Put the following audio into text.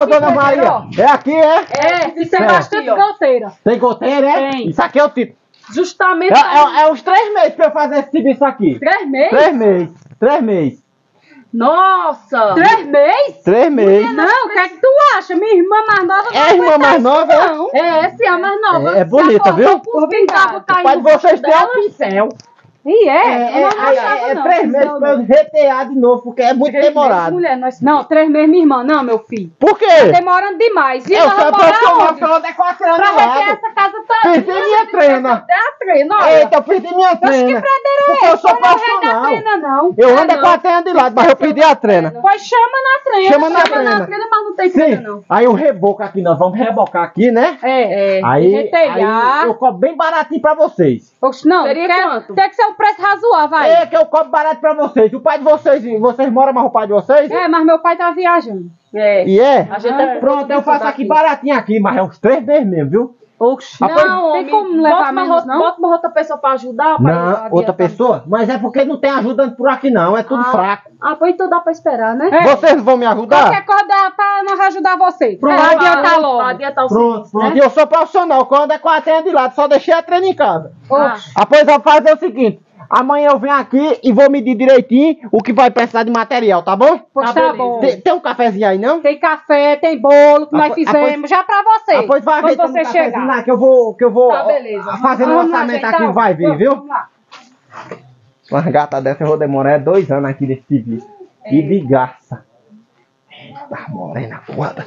Ô, Dona Maria, é aqui, é? É, isso é É. bastante goteira. Tem goteira, é? Tem. Isso aqui é o tipo. Justamente É, é- é uns três meses pra eu fazer esse serviço aqui. Três meses? Três meses. Três meses. Nossa! Três meses? Três meses. Não, o que é que tu acha? Minha irmã mais nova não É a irmã mais nova, é? não. É, sim, a mais nova. É- é bonita, viu? Por pintava O pai de vocês tem um pincel. E é? É, é, Eu não é, achava, é não, três meses pra eu retear de novo, porque é muito Três meses, demorado. mulher, nós... Não, três meses, minha irmã. Não, meu filho. Por quê? Tá demorando demais. E Eu morar profissional onde? pra onde é com a Pra trena reter lado. essa casa toda. Perdi minha trena. É a trena, olha. Eita, eu perdi minha Mas que trena. pradeira Porque é eu sou Não é profissional. trena, não. Eu É, ando é não. com a trena de lado, mas eu perdi a trena. Pois chama na trena. Chama na chama trena. na trena, mas não tem trena, Sim, não. aí o reboco aqui, nós vamos rebocar aqui, né? É, é. Aí, retelhar. aí eu cobro bem baratinho pra vocês. Oxe, não, Seria quer- quanto? tem que ser um preço razoável, vai. É que eu cobro barato pra vocês. O pai de vocês, vocês moram mais o pai de vocês? É, mas meu pai tá viajando. É. E é? A gente é Pronto, eu faço aqui baratinho aqui, mas é uns três meses mesmo, viu? Oxe, Rapaz, não, tem homem, como levar menos, outra- não? bota uma outra pessoa pra ajudar. Não, outra pessoa? Mas é porque não tem ajudante por aqui não, é tudo Ah. fraco. Ah, pois então dá pra esperar, né? É. Vocês não vão me ajudar? Qualquer coisa dá pra nós ajudar vocês. Pronto. Pra Vai adiantar Pra logo. adiantar o Pronto, serviço, pronto. né? E eu sou profissional, quando é com a trena de lado, só deixei a trena em casa. Oxe. Ah, pois eu vou fazer o seguinte, amanhã eu venho aqui e vou medir direitinho o que vai precisar de material, tá bom? Pois Tá tá, bom. Tem, tem um cafezinho aí, não? Tem café, tem bolo que Ah, nós pois- ah, fizemos já pra vocês. Ah, pois vai ver tem um você cafezinho chegar. lá que eu vou, que eu vou Tá, beleza. fazendo lá, orçamento gente, aqui, tá? vai ver, Vamos, viu? vamos lá. Uma gata dessa eu vou demorar é dois anos aqui nesse serviço. É. E de graça. Tá morena foda.